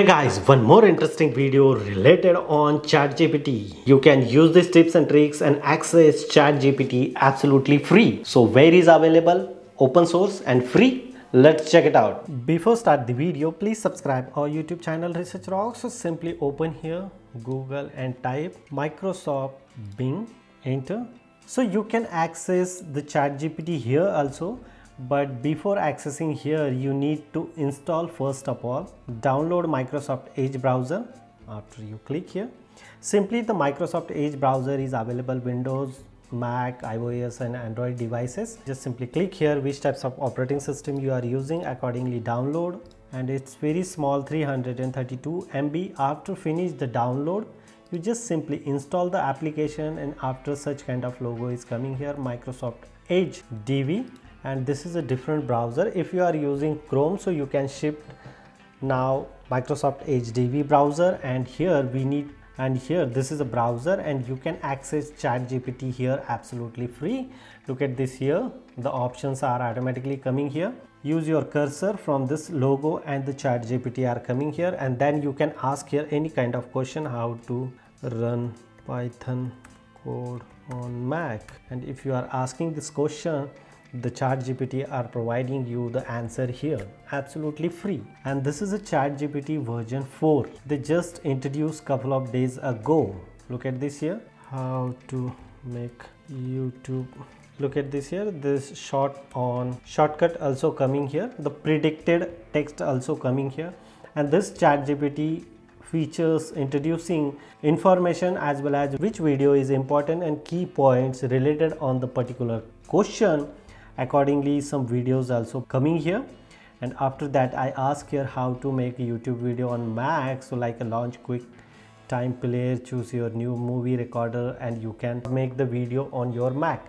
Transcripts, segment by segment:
Hey guys, one more interesting video related on ChatGPT. You can use these tips and tricks and access ChatGPT absolutely free. So where is available? Open source and free? Let's check it out. Before start the video, please subscribe our YouTube channel Research Rocks. So simply open here Google and type Microsoft Bing, enter. So you can access the ChatGPT here also but before accessing here you need to install first of all download Microsoft Edge browser. After you click here simply the Microsoft Edge browser is available Windows Mac, iOS and Android devices. Just simply click here which types of operating system you are using accordingly download. And it's very small 332 MB after finish the download you just simply install the application and after such kind of logo is coming here Microsoft Edge DV and this is a different browser. If you are using chrome so you can shift now microsoft edge dv browser. And here we need and here this is a browser and you can access chat gpt here absolutely free. Look at this here. The options are automatically coming here. Use your cursor from this logo and the chat gpt are coming here. And then you can ask here any kind of question how to run python code on mac. And if you are asking this question the chat gpt are providing you the answer here absolutely free. And this is a chat gpt version 4 they just introduced couple of days ago. Look at this here. How to make youtube. Look at this here. This short on shortcut also coming here. The predicted text also coming here. And this chat gpt features introducing information as well as which video is important and key points related on the particular question accordingly some videos also coming here. And after that I ask here how to make a YouTube video on Mac. So like a launch quick time player choose your new movie recorder and you can make the video on your Mac.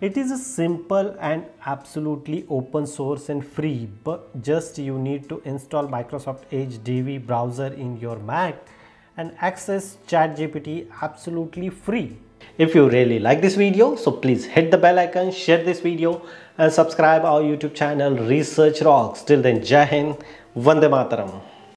It is a simple and absolutely open source and free but just you need to install Microsoft Edge DV browser in your Mac and access ChatGPT absolutely free if you really like this video, so please hit the bell icon, share this video and subscribe our YouTube channel Research Rocks. Till then, Jai Hind, Vande Mataram.